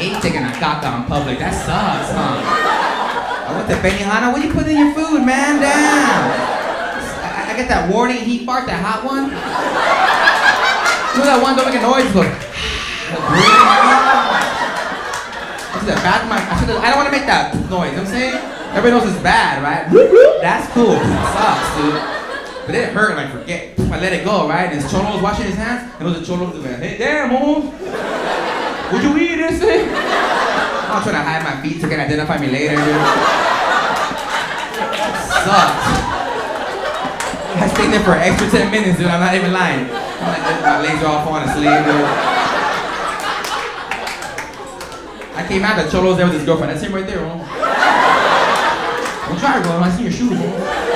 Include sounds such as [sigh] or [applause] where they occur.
hate taking a caca in public. That sucks, huh? I went to Benihana. What you put in your food, man? Damn. I, I get that warning heat fart, that hot one. You know that one don't make a noise? It. [sighs] I should have back my. I, I don't want to make that noise. You know what I'm saying? Everybody knows it's bad, right? That's cool. It sucks, dude. But it hurt I forget. I let it go, right? And his cholo was washing his hands, and cholo was like, hey, damn, mom. Would you eat this thing? I'm trying to hide my feet so they can identify me later, dude. Sucks. I stayed there for an extra 10 minutes, dude. I'm not even lying. I'm like, my legs are all falling asleep, dude. I came out, the cholo's there with his girlfriend. That's him right there, bro. Don't try, bro. I see your shoes, bro.